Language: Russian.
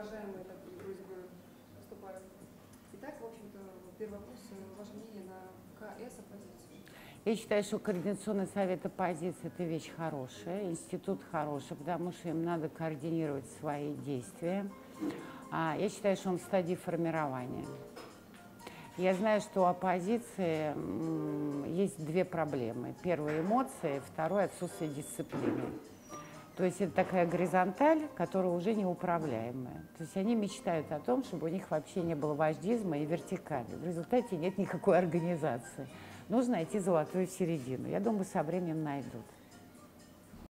уважаемые такие вроде бы поступают. Итак, в общем-то, первый вопрос, э, ваше мнение на КС оппозицию. Я считаю, что Координационный совет оппозиции – это вещь хорошая, институт хороший, потому что им надо координировать свои действия. А я считаю, что он в стадии формирования. Я знаю, что у оппозиции есть две проблемы. Первая – эмоции, второе – отсутствие дисциплины. То есть это такая горизонталь, которая уже неуправляемая. То есть они мечтают о том, чтобы у них вообще не было вождизма и вертикали. В результате нет никакой организации. Нужно найти золотую середину. Я думаю, со временем найдут.